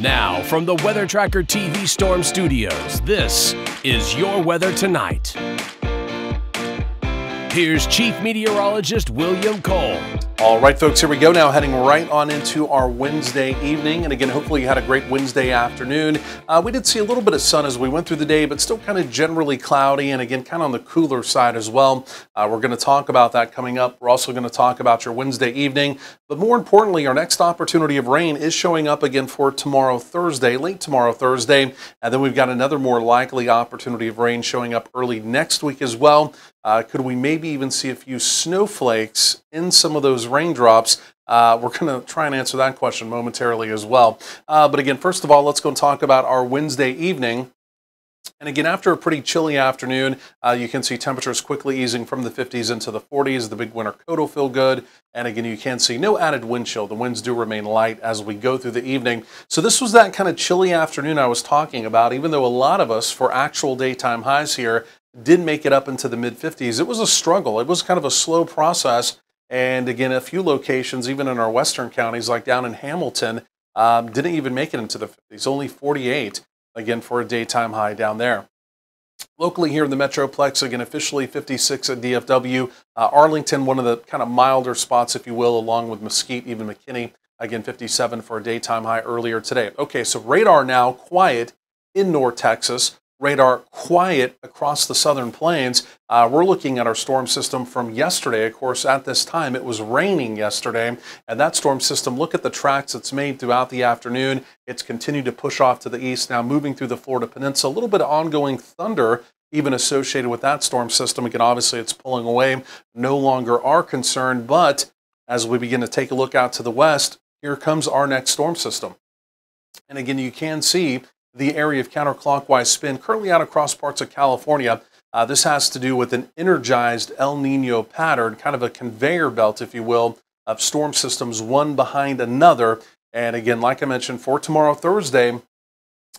Now, from the Weather Tracker TV Storm Studios, this is your weather tonight. Here's Chief Meteorologist William Cole. All right, folks, here we go now, heading right on into our Wednesday evening. And again, hopefully you had a great Wednesday afternoon. Uh, we did see a little bit of sun as we went through the day, but still kind of generally cloudy and again, kind of on the cooler side as well. Uh, we're going to talk about that coming up. We're also going to talk about your Wednesday evening. But more importantly, our next opportunity of rain is showing up again for tomorrow, Thursday, late tomorrow, Thursday. And then we've got another more likely opportunity of rain showing up early next week as well. Uh, could we maybe even see a few snowflakes in some of those raindrops? Uh, we're going to try and answer that question momentarily as well. Uh, but again, first of all, let's go and talk about our Wednesday evening. And again, after a pretty chilly afternoon, uh, you can see temperatures quickly easing from the 50s into the 40s. The big winter coat will feel good. And again, you can see no added wind chill. The winds do remain light as we go through the evening. So this was that kind of chilly afternoon I was talking about, even though a lot of us for actual daytime highs here did make it up into the mid 50s. It was a struggle. It was kind of a slow process. And again, a few locations, even in our western counties, like down in Hamilton, um, didn't even make it into the 50s, only 48, again, for a daytime high down there. Locally here in the Metroplex, again, officially 56 at DFW. Uh, Arlington, one of the kind of milder spots, if you will, along with Mesquite, even McKinney, again, 57 for a daytime high earlier today. Okay, so radar now quiet in North Texas radar quiet across the southern plains. Uh, we're looking at our storm system from yesterday. Of course, at this time, it was raining yesterday, and that storm system, look at the tracks it's made throughout the afternoon. It's continued to push off to the east, now moving through the Florida Peninsula. A little bit of ongoing thunder even associated with that storm system. Again, obviously, it's pulling away, no longer our concern, but as we begin to take a look out to the west, here comes our next storm system. And again, you can see the area of counterclockwise spin currently out across parts of California. Uh, this has to do with an energized El Nino pattern, kind of a conveyor belt, if you will, of storm systems one behind another. And again, like I mentioned, for tomorrow, Thursday,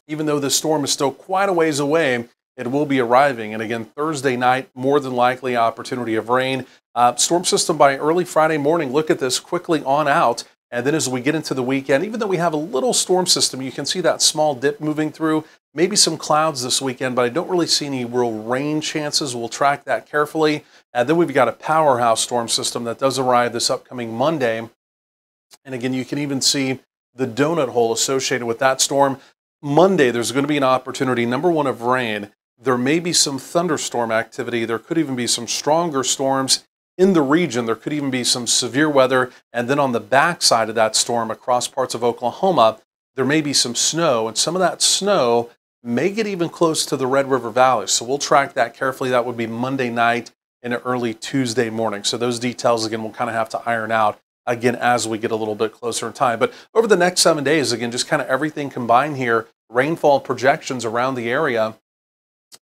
even though this storm is still quite a ways away, it will be arriving. And again, Thursday night, more than likely opportunity of rain. Uh, storm system by early Friday morning. Look at this quickly on out. And then as we get into the weekend, even though we have a little storm system, you can see that small dip moving through. Maybe some clouds this weekend, but I don't really see any real rain chances. We'll track that carefully. And then we've got a powerhouse storm system that does arrive this upcoming Monday. And again, you can even see the donut hole associated with that storm. Monday, there's going to be an opportunity, number one, of rain. There may be some thunderstorm activity. There could even be some stronger storms in the region. There could even be some severe weather. And then on the backside of that storm across parts of Oklahoma, there may be some snow. And some of that snow may get even close to the Red River Valley. So we'll track that carefully. That would be Monday night and early Tuesday morning. So those details, again, we'll kind of have to iron out again as we get a little bit closer in time. But over the next seven days, again, just kind of everything combined here, rainfall projections around the area.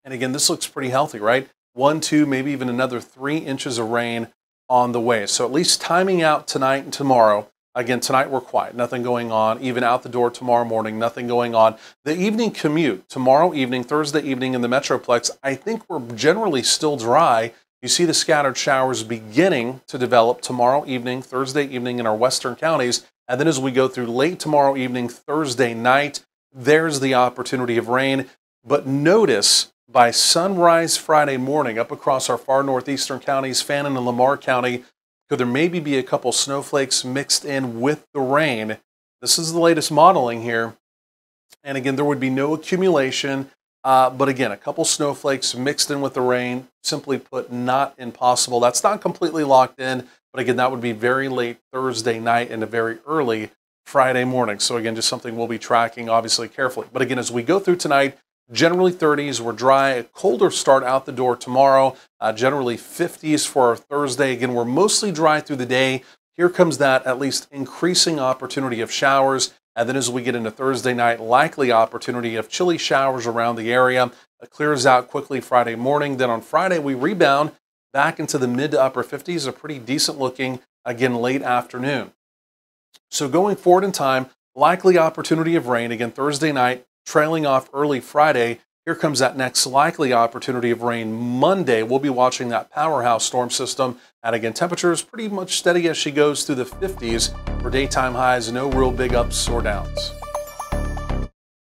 And again, this looks pretty healthy, right? One, two, maybe even another three inches of rain on the way. So at least timing out tonight and tomorrow. Again, tonight we're quiet, nothing going on. Even out the door tomorrow morning, nothing going on. The evening commute, tomorrow evening, Thursday evening in the Metroplex, I think we're generally still dry. You see the scattered showers beginning to develop tomorrow evening, Thursday evening in our western counties. And then as we go through late tomorrow evening, Thursday night, there's the opportunity of rain. But notice by sunrise Friday morning up across our far northeastern counties, Fannin and Lamar County, could there maybe be a couple snowflakes mixed in with the rain. This is the latest modeling here. And again, there would be no accumulation. Uh, but again, a couple snowflakes mixed in with the rain, simply put, not impossible. That's not completely locked in. But again, that would be very late Thursday night and a very early Friday morning. So again, just something we'll be tracking obviously carefully. But again, as we go through tonight, Generally 30s, we're dry. A colder start out the door tomorrow. Uh, generally 50s for our Thursday. Again, we're mostly dry through the day. Here comes that at least increasing opportunity of showers. And then as we get into Thursday night, likely opportunity of chilly showers around the area. It clears out quickly Friday morning. Then on Friday, we rebound back into the mid to upper 50s, a pretty decent looking, again, late afternoon. So going forward in time, likely opportunity of rain again Thursday night, trailing off early Friday. Here comes that next likely opportunity of rain Monday. We'll be watching that powerhouse storm system. And again, temperatures pretty much steady as she goes through the 50s for daytime highs, no real big ups or downs.